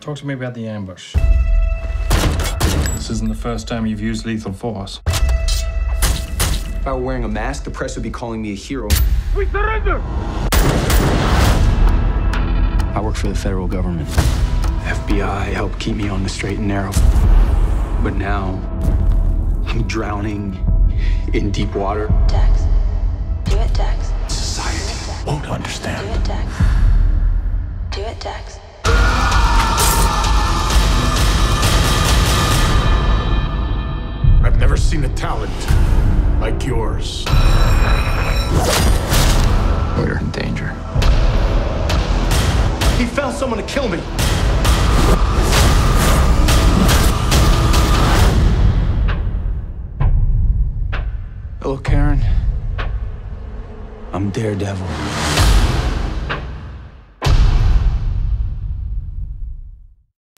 Talk to me about the ambush. This isn't the first time you've used lethal force. If I were wearing a mask, the press would be calling me a hero. We surrender! I work for the federal government. FBI helped keep me on the straight and narrow. But now, I'm drowning in deep water. Dex. Do it, Dex. Society won't understand. Do understand. it, Dex. Do it, Dex. Seen a talent like yours. We're in danger. He found someone to kill me. Hello, Karen. I'm Daredevil.